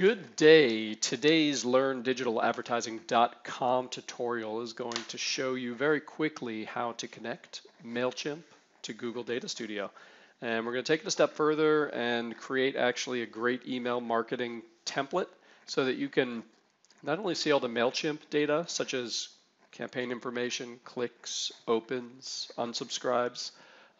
Good day. Today's LearnDigitalAdvertising.com tutorial is going to show you very quickly how to connect MailChimp to Google Data Studio. And we're going to take it a step further and create actually a great email marketing template so that you can not only see all the MailChimp data, such as campaign information, clicks, opens, unsubscribes,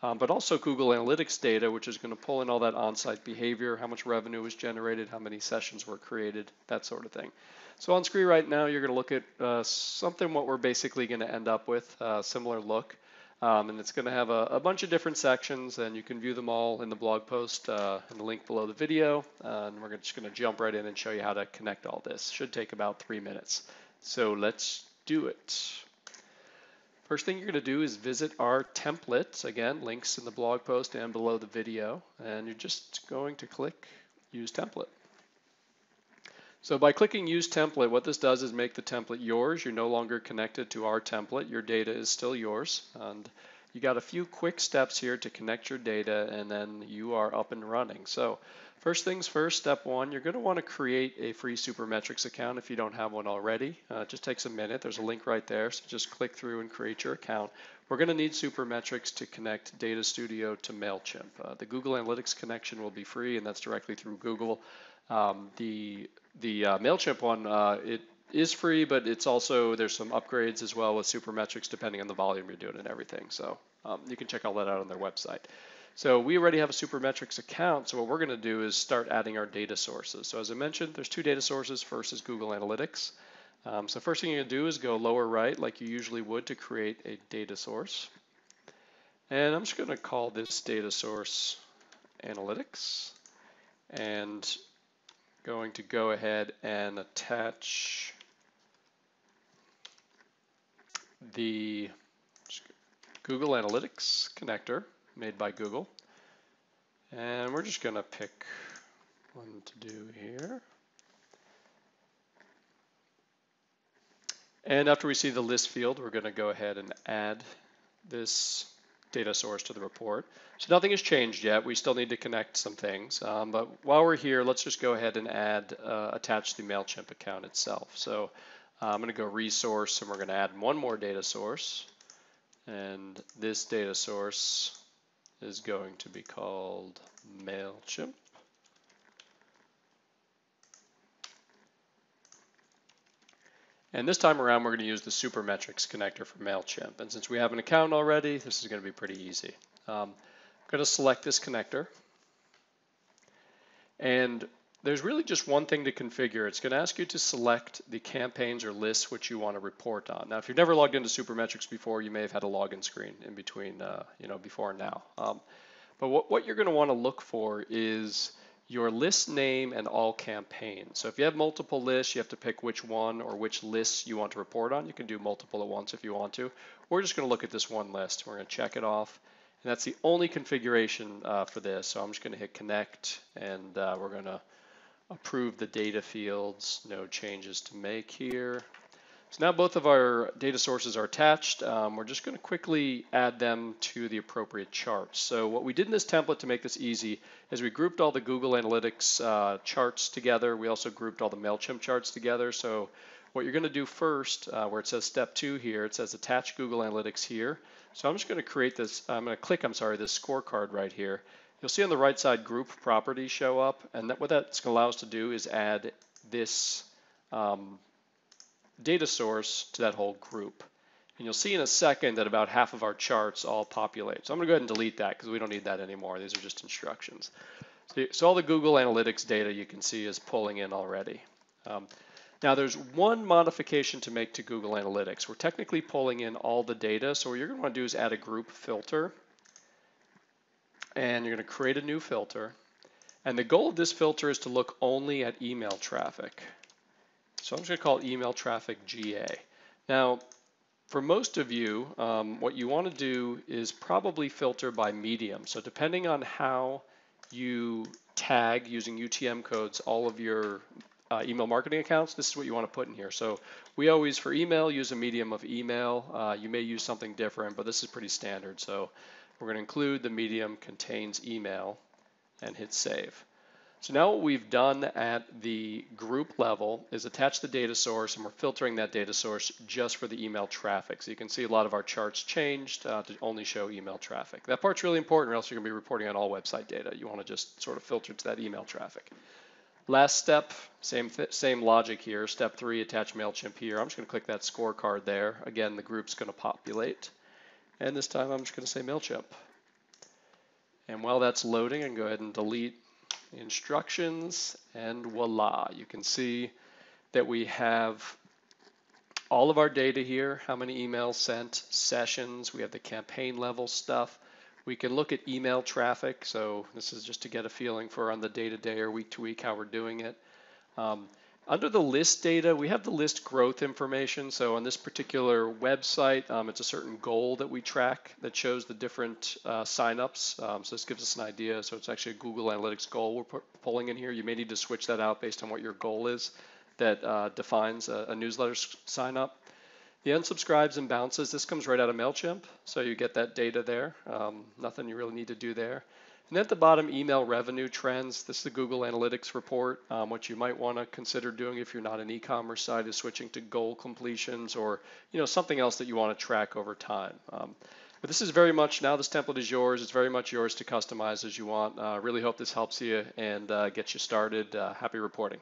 um, but also Google Analytics data, which is going to pull in all that on-site behavior, how much revenue was generated, how many sessions were created, that sort of thing. So on screen right now, you're going to look at uh, something what we're basically going to end up with, a uh, similar look. Um, and it's going to have a, a, bunch of different sections, and you can view them all in the blog post uh, in the link below the video. Uh, and we're just going to jump right in and show you how to connect all this. Should take about three minutes. So let's do it. First thing you're going to do is visit our template. Again, links in the blog post and below the video. And you're just going to click Use Template. So by clicking Use Template, what this does is make the template yours. You're no longer connected to our template. Your data is still yours. And you got a few quick steps here to connect your data, and then you are up and running. So First things first, step one, you're going to want to create a free Supermetrics account if you don't have one already. Uh, it just takes a minute. There's a link right there, so just click through and create your account. We're going to need Supermetrics to connect Data Studio to MailChimp. Uh, the Google Analytics connection will be free, and that's directly through Google. Um, the the uh, MailChimp one, uh, it is free, but it's also, there's some upgrades as well with Supermetrics depending on the volume you're doing and everything. So um, you can check all that out on their website. So we already have a Supermetrics account. So what we're going to do is start adding our data sources. So as I mentioned, there's two data sources. First is Google Analytics. Um, so first thing you're going to do is go lower right like you usually would to create a data source. And I'm just going to call this data source Analytics. And going to go ahead and attach the Google Analytics connector made by Google. And we're just going to pick one to do here. And after we see the list field, we're going to go ahead and add this data source to the report. So nothing has changed yet. We still need to connect some things. Um, but while we're here, let's just go ahead and add, uh, attach the MailChimp account itself. So I'm going to go resource and we're going to add one more data source. And this data source is going to be called MailChimp. And this time around, we're going to use the Supermetrics connector for MailChimp. And since we have an account already, this is going to be pretty easy. Um, I'm going to select this connector. And there's really just one thing to configure. It's going to ask you to select the campaigns or lists which you want to report on. Now, if you've never logged into Supermetrics before, you may have had a login screen in between, uh, you know, before and now. Um, but what, what you're going to want to look for is your list name and all campaigns. So if you have multiple lists, you have to pick which one or which lists you want to report on. You can do multiple at once if you want to. We're just going to look at this one list. We're going to check it off. And that's the only configuration uh, for this. So I'm just going to hit connect and uh, we're going to approve the data fields, no changes to make here. So now both of our data sources are attached. Um, we're just going to quickly add them to the appropriate charts. So what we did in this template to make this easy is we grouped all the Google Analytics uh, charts together. We also grouped all the MailChimp charts together. So what you're going to do first, uh, where it says step two here, it says attach Google Analytics here. So I'm just going to create this, I'm going to click, I'm sorry, this scorecard right here. You'll see on the right side group properties show up, and that, what that's going to allow us to do is add this um, data source to that whole group. And you'll see in a second that about half of our charts all populate. So I'm going to go ahead and delete that because we don't need that anymore. These are just instructions. So, so, all the Google Analytics data you can see is pulling in already. Um, now there's one modification to make to Google Analytics. We're technically pulling in all the data, so what you're going to want to do is add a group filter and you're going to create a new filter. And the goal of this filter is to look only at email traffic. So I'm just going to call it email traffic GA. Now, for most of you, um, what you want to do is probably filter by medium. So depending on how you tag using UTM codes all of your uh, email marketing accounts, this is what you want to put in here. So we always, for email, use a medium of email. Uh, you may use something different, but this is pretty standard. So we're going to include the medium contains email and hit save. So now what we've done at the group level is attach the data source and we're filtering that data source just for the email traffic. So you can see a lot of our charts changed uh, to only show email traffic. That part's really important or else you're going to be reporting on all website data. You want to just sort of filter to that email traffic. Last step, same, same logic here. Step three, attach MailChimp here. I'm just going to click that scorecard there. Again, the group's going to populate. And this time I'm just going to say MailChimp. And while that's loading, I can go ahead and delete instructions, and voila, you can see that we have all of our data here, how many emails sent, sessions, we have the campaign level stuff. We can look at email traffic, so this is just to get a feeling for on the day-to-day -day or week-to-week -week how we're doing it. Um, under the list data, we have the list growth information. So on this particular website, um, it's a certain goal that we track that shows the different uh, signups. Um, so this gives us an idea. So it's actually a Google Analytics goal we're pulling in here. You may need to switch that out based on what your goal is that uh, defines a, a newsletter sign up. The unsubscribes and bounces, this comes right out of MailChimp. So you get that data there. Um, nothing you really need to do there. And at the bottom, email revenue trends. This is the Google Analytics report. Um, what you might want to consider doing if you're not an e-commerce site is switching to goal completions or you know something else that you want to track over time. Um, but this is very much now this template is yours. It's very much yours to customize as you want. Uh, really hope this helps you and uh, gets you started. Uh, happy reporting.